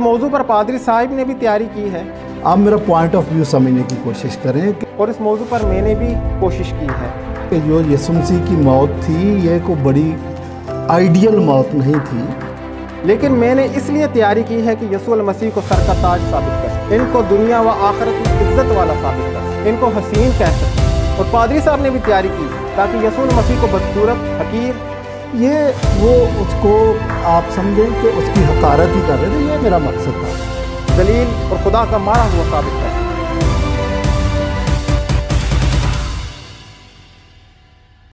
मौजू पर पादरी साहिब ने भी तैयारी की है। आप मेरा पॉइंट ऑफ़ व्यू समझने की कोशिश करें और इस मौजू पर मैंने भी कोशिश की है। कि जो यसु मसीह की मौत थी ये कोई बड़ी आइडियल मौत नहीं थी। लेकिन मैंने इसलिए तैयारी की है कि यसुल मसीह को सर का ताज साबित कर। इनको दुनिया व आखिरत में इज़्ज़त वाला साबित कर। इनको हसीन कह सकें। और पादरी साहब ने भी तैयारी की ताकि यसुल मसीह को बदसूरत हकीर ये वो उसको आप समझें कि उसकी हकारत ही कर रहे थे, ये मेरा मकसद था। दलील और खुदा का मारा हुआ साबित कर